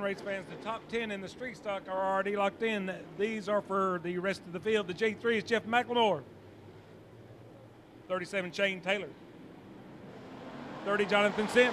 race fans, the top 10 in the street stock are already locked in. These are for the rest of the field. The J3 is Jeff McLemore. 37, Shane Taylor. 30, Jonathan Sim.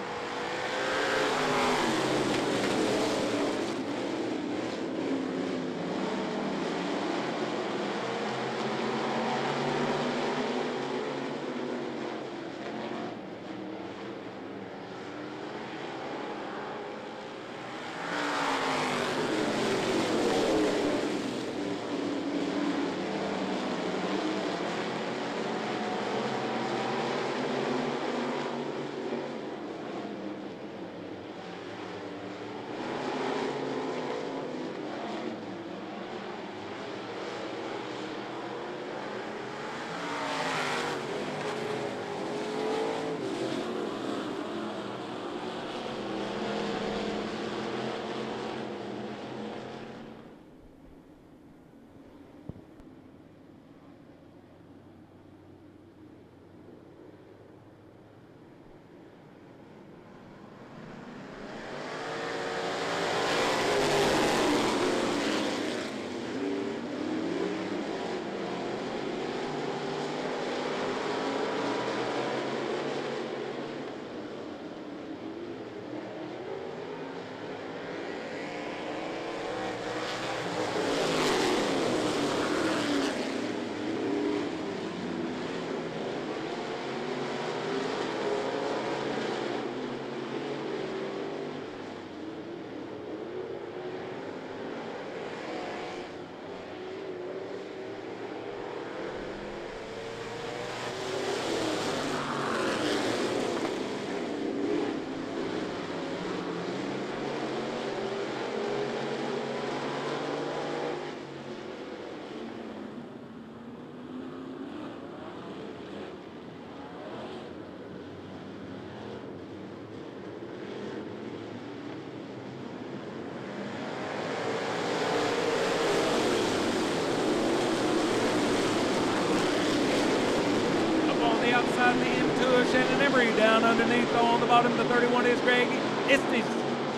Outside M2 Shannon Emery. Down underneath on the bottom, the 31 is Greg Estes.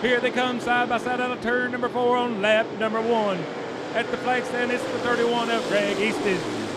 Here they come side by side out of turn number four on lap number one. At the flag stand, it's the 31 of Greg Estes.